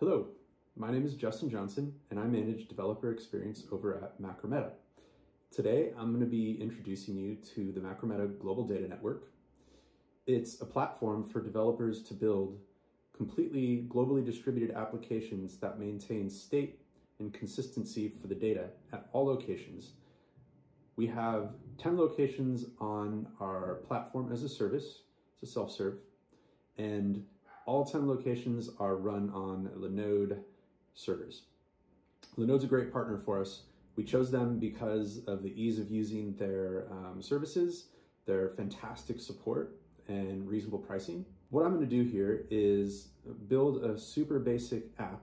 Hello, my name is Justin Johnson and I manage developer experience over at Macrometa. Today I'm going to be introducing you to the Macrometa Global Data Network. It's a platform for developers to build completely globally distributed applications that maintain state and consistency for the data at all locations. We have 10 locations on our platform as a service, it's a self-serve, and all 10 locations are run on Linode servers. Linode's a great partner for us. We chose them because of the ease of using their um, services, their fantastic support, and reasonable pricing. What I'm going to do here is build a super basic app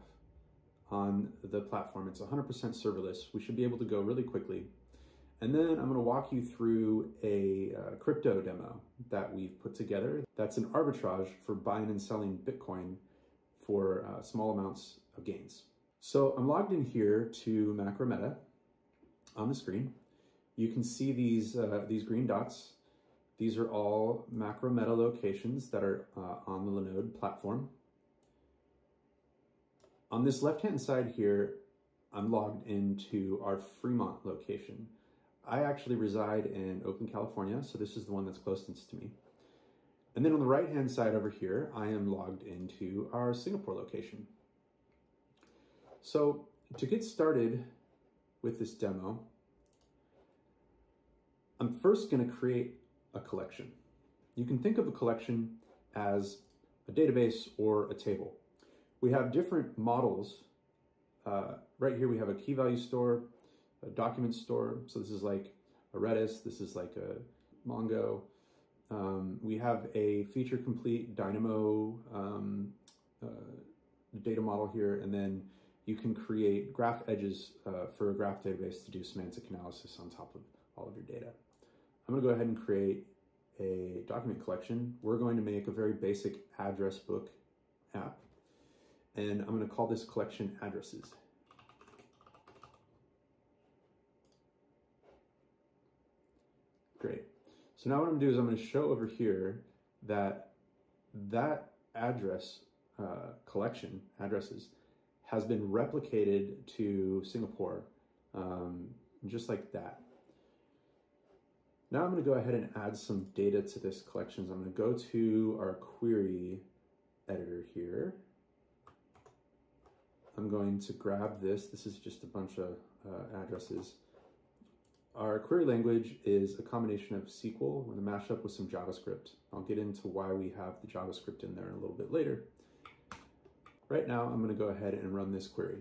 on the platform. It's 100% serverless. We should be able to go really quickly. And then I'm going to walk you through a uh, crypto demo that we've put together. That's an arbitrage for buying and selling Bitcoin for uh, small amounts of gains. So I'm logged in here to Macrometa on the screen. You can see these, uh, these green dots. These are all Macrometa locations that are uh, on the Linode platform. On this left-hand side here, I'm logged into our Fremont location. I actually reside in Oakland, California, so this is the one that's closest to me. And then on the right-hand side over here, I am logged into our Singapore location. So to get started with this demo, I'm first gonna create a collection. You can think of a collection as a database or a table. We have different models. Uh, right here we have a key value store, a document store. So this is like a Redis, this is like a Mongo. Um, we have a feature complete Dynamo um, uh, data model here, and then you can create graph edges uh, for a graph database to do semantic analysis on top of all of your data. I'm gonna go ahead and create a document collection. We're going to make a very basic address book app, and I'm gonna call this collection addresses. Great. So now what I'm gonna do is I'm gonna show over here that that address uh, collection, addresses, has been replicated to Singapore, um, just like that. Now I'm gonna go ahead and add some data to this collection. So I'm gonna go to our query editor here. I'm going to grab this. This is just a bunch of uh, addresses. Our query language is a combination of SQL with a mashup with some JavaScript. I'll get into why we have the JavaScript in there a little bit later. Right now, I'm gonna go ahead and run this query.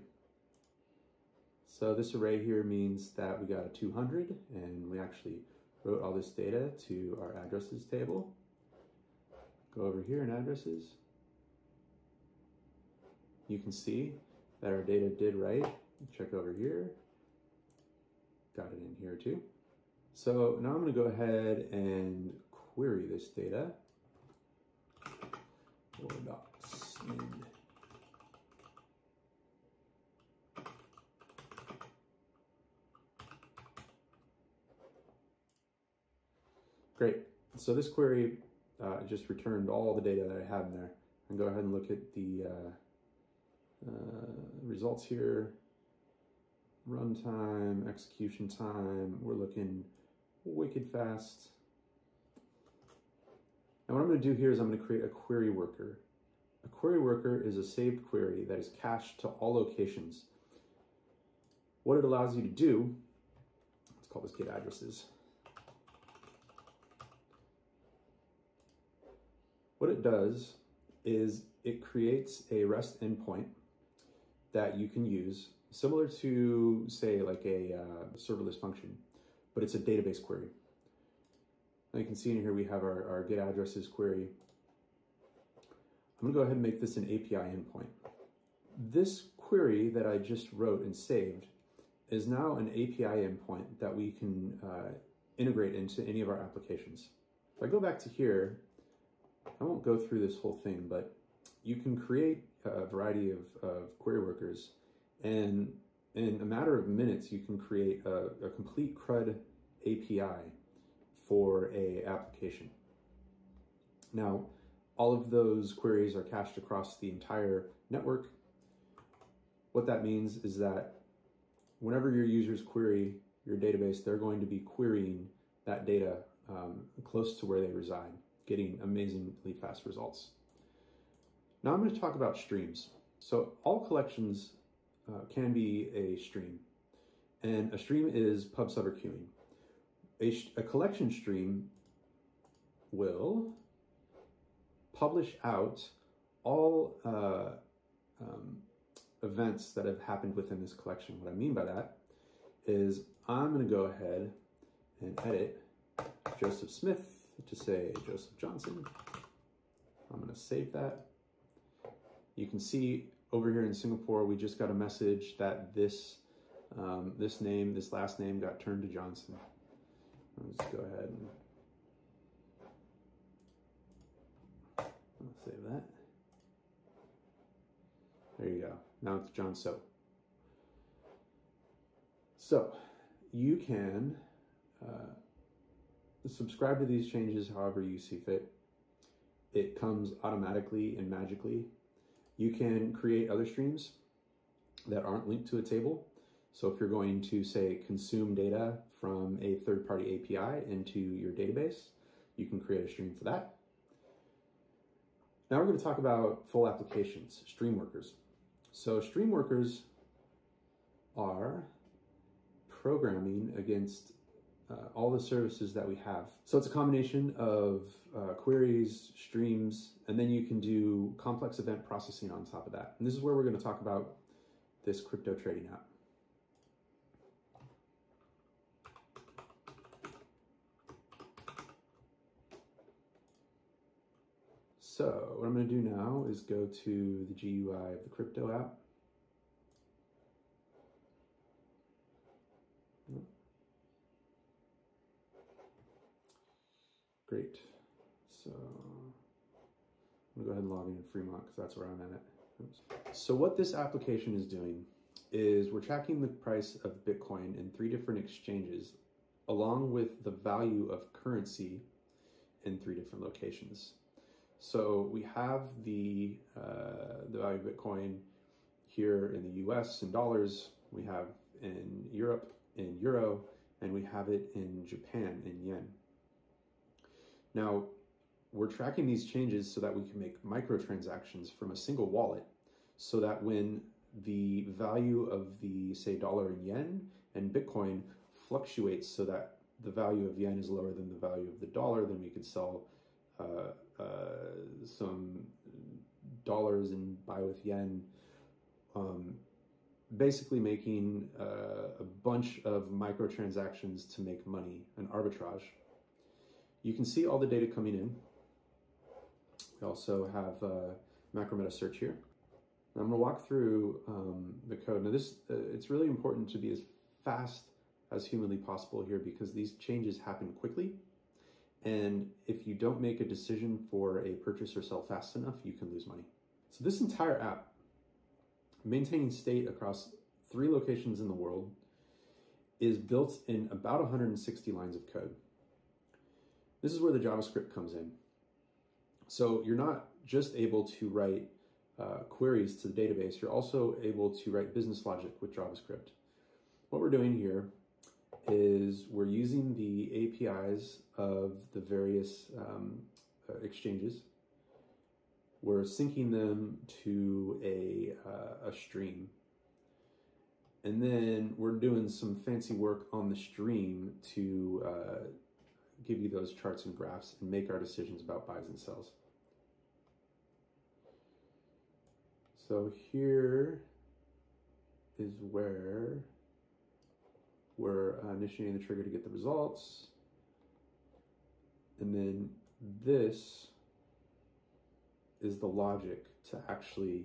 So this array here means that we got a 200 and we actually wrote all this data to our addresses table. Go over here in addresses. You can see that our data did write. Check over here got it in here too. So now I'm going to go ahead and query this data. docs and Great. So this query uh, just returned all the data that I had in there. And go ahead and look at the uh, uh, results here runtime, execution time, we're looking wicked fast. Now what I'm going to do here is I'm going to create a query worker. A query worker is a saved query that is cached to all locations. What it allows you to do, let's call this get addresses. What it does is it creates a REST endpoint that you can use similar to, say, like a uh, serverless function, but it's a database query. Now you can see in here we have our, our get addresses query. I'm gonna go ahead and make this an API endpoint. This query that I just wrote and saved is now an API endpoint that we can uh, integrate into any of our applications. If I go back to here, I won't go through this whole thing, but you can create a variety of, of query workers and in a matter of minutes, you can create a, a complete CRUD API for a application. Now, all of those queries are cached across the entire network. What that means is that whenever your users query your database, they're going to be querying that data um, close to where they reside, getting amazingly fast results. Now I'm going to talk about streams. So all collections uh, can be a stream, and a stream is pub sub or queuing. A, a collection stream will publish out all uh, um, events that have happened within this collection. What I mean by that is I'm going to go ahead and edit Joseph Smith to say Joseph Johnson. I'm going to save that. You can see over here in Singapore, we just got a message that this um, this name, this last name got turned to Johnson. Let's go ahead and I'll save that. There you go. Now it's John So. So you can uh, subscribe to these changes however you see fit. It comes automatically and magically. You can create other streams that aren't linked to a table. So if you're going to say consume data from a third-party API into your database, you can create a stream for that. Now we're going to talk about full applications, stream workers. So stream workers are programming against uh, all the services that we have. So it's a combination of uh, queries, streams, and then you can do complex event processing on top of that. And this is where we're going to talk about this crypto trading app. So what I'm going to do now is go to the GUI of the crypto app. Great. So I'm gonna go ahead and log in in Fremont because that's where I'm at. Oops. So what this application is doing is we're tracking the price of Bitcoin in three different exchanges along with the value of currency in three different locations. So we have the, uh, the value of Bitcoin here in the US in dollars, we have in Europe in euro, and we have it in Japan in yen. Now, we're tracking these changes so that we can make microtransactions from a single wallet so that when the value of the, say, dollar and yen and Bitcoin fluctuates so that the value of yen is lower than the value of the dollar, then we could sell uh, uh, some dollars and buy with yen, um, basically making uh, a bunch of microtransactions to make money, an arbitrage. You can see all the data coming in. We also have uh, Macrometa search here. I'm to walk through um, the code. Now this, uh, it's really important to be as fast as humanly possible here because these changes happen quickly. And if you don't make a decision for a purchase or sell fast enough, you can lose money. So this entire app, maintaining state across three locations in the world, is built in about 160 lines of code. This is where the JavaScript comes in. So you're not just able to write uh, queries to the database, you're also able to write business logic with JavaScript. What we're doing here is we're using the APIs of the various um, uh, exchanges. We're syncing them to a, uh, a stream. And then we're doing some fancy work on the stream to uh, give you those charts and graphs and make our decisions about buys and sells. So here is where we're initiating the trigger to get the results. And then this is the logic to actually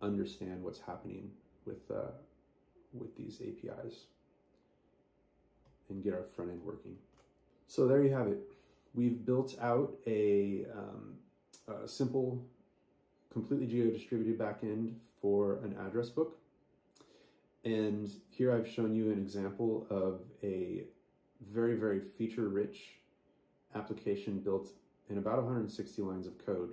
understand what's happening with, uh, with these APIs and get our front end working. So there you have it. We've built out a, um, a simple, completely geo-distributed backend for an address book. And here I've shown you an example of a very, very feature-rich application built in about 160 lines of code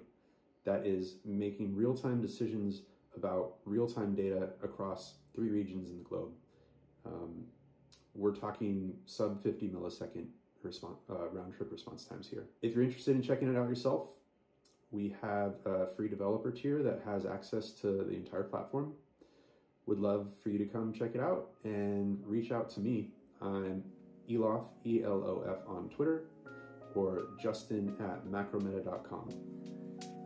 that is making real-time decisions about real-time data across three regions in the globe. Um, we're talking sub 50 millisecond response, uh, round trip response times here. If you're interested in checking it out yourself, we have a free developer tier that has access to the entire platform. Would love for you to come check it out and reach out to me. I'm Elof, E L O F on Twitter, or justin at macrometa.com.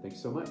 Thanks so much.